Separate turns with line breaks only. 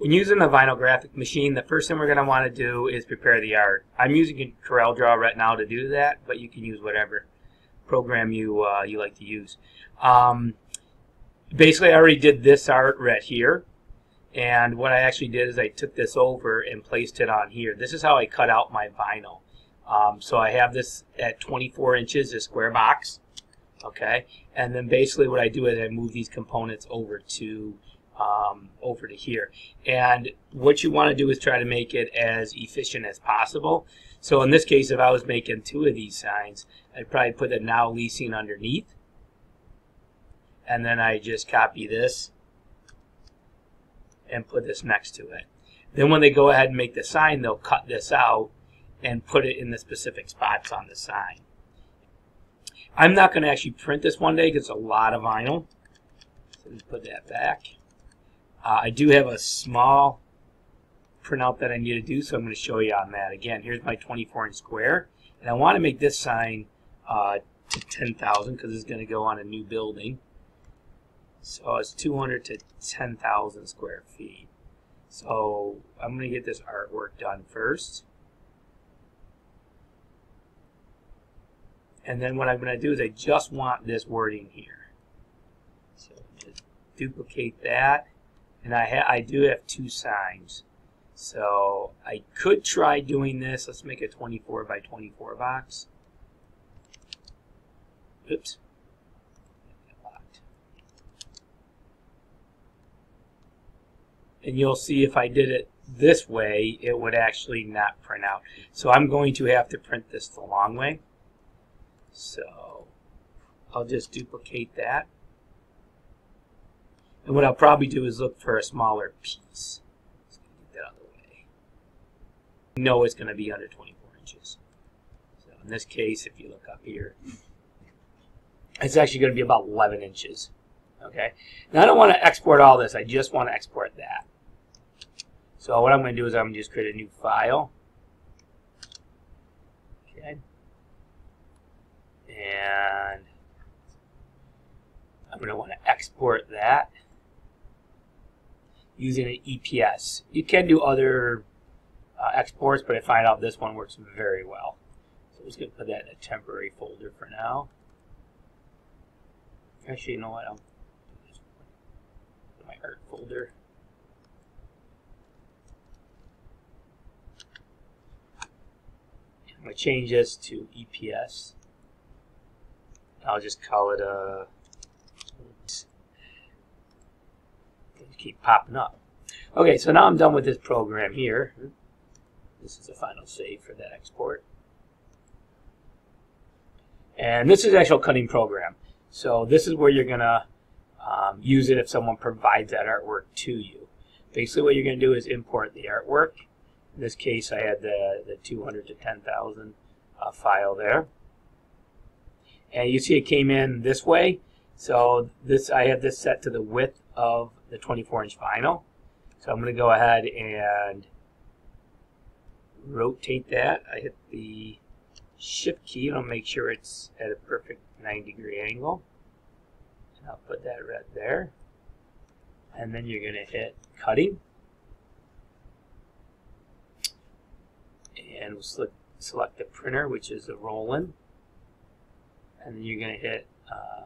When using a vinyl graphic machine, the first thing we're going to want to do is prepare the art. I'm using CorelDRAW right now to do that, but you can use whatever program you uh, you like to use. Um, basically, I already did this art right here. And what I actually did is I took this over and placed it on here. This is how I cut out my vinyl. Um, so I have this at 24 inches, a square box. Okay. And then basically what I do is I move these components over to um, over to here. And what you want to do is try to make it as efficient as possible. So in this case, if I was making two of these signs, I'd probably put the now leasing underneath. And then I just copy this and put this next to it. Then when they go ahead and make the sign, they'll cut this out and put it in the specific spots on the sign. I'm not going to actually print this one day because it's a lot of vinyl. So let put that back. Uh, I do have a small printout that I need to do, so I'm going to show you on that. Again, here's my 24 inch square. And I want to make this sign uh, to 10,000 because it's going to go on a new building. So it's 200 to 10,000 square feet. So I'm going to get this artwork done first. And then what I'm going to do is I just want this wording here. So duplicate that. And I, I do have two signs. So I could try doing this. Let's make a 24 by 24 box. Oops. and you'll see if I did it this way, it would actually not print out. So I'm going to have to print this the long way. So I'll just duplicate that. And what I'll probably do is look for a smaller piece. get that out of the way. Know it's going to be under 24 inches. So in this case, if you look up here, it's actually going to be about 11 inches. Okay. Now I don't want to export all this. I just want to export that. So what I'm going to do is I'm going to just create a new file. Okay. And I'm going to want to export that using an EPS. You can do other uh, exports, but I find out this one works very well. So I'm just going to put that in a temporary folder for now. Actually, you know what? I'll put my art folder. I'm going to change this to EPS. I'll just call it a. Keep popping up. Okay, so now I'm done with this program here. This is the final save for that export. And this is actual cutting program. So this is where you're going to um, use it if someone provides that artwork to you. Basically what you're going to do is import the artwork in this case, I had the, the 200 to 10,000 uh, file there. And you see it came in this way. So this I have this set to the width of the 24 inch vinyl. So I'm going to go ahead and rotate that. I hit the shift key and I'll make sure it's at a perfect 90 degree angle. And I'll put that right there. And then you're going to hit cutting. and we'll select, select the printer, which is a Roland. And then you're going to hit uh.